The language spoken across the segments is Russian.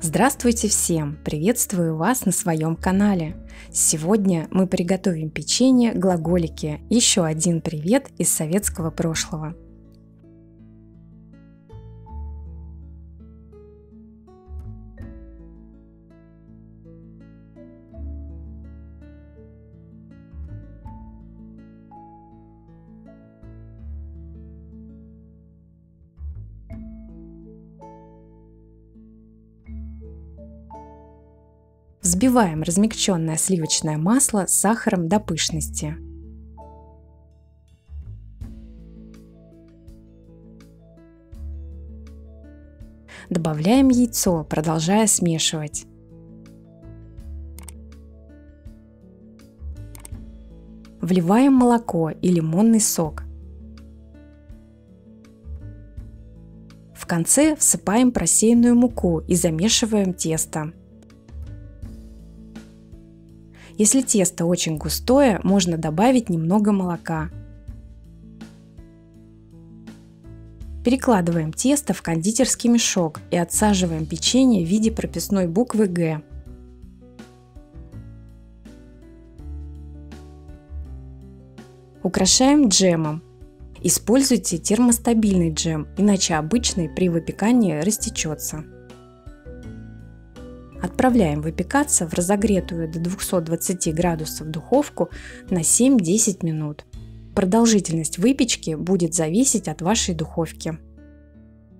Здравствуйте всем! Приветствую вас на своем канале. Сегодня мы приготовим печенье глаголики. Еще один привет из советского прошлого. Взбиваем размягченное сливочное масло с сахаром до пышности. Добавляем яйцо, продолжая смешивать. Вливаем молоко и лимонный сок. В конце всыпаем просеянную муку и замешиваем тесто. Если тесто очень густое, можно добавить немного молока. Перекладываем тесто в кондитерский мешок и отсаживаем печенье в виде прописной буквы «Г». Украшаем джемом. Используйте термостабильный джем, иначе обычный при выпекании растечется. Отправляем выпекаться в разогретую до 220 градусов духовку на 7-10 минут. Продолжительность выпечки будет зависеть от вашей духовки.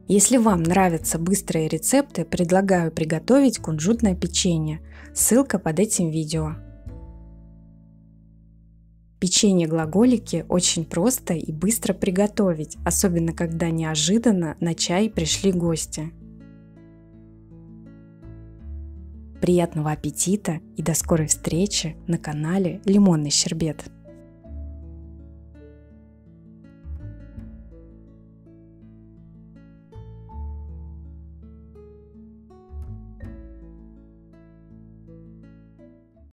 Если вам нравятся быстрые рецепты, предлагаю приготовить кунжутное печенье. Ссылка под этим видео. Печенье глаголики очень просто и быстро приготовить, особенно когда неожиданно на чай пришли гости. Приятного аппетита и до скорой встречи на канале Лимонный Щербет.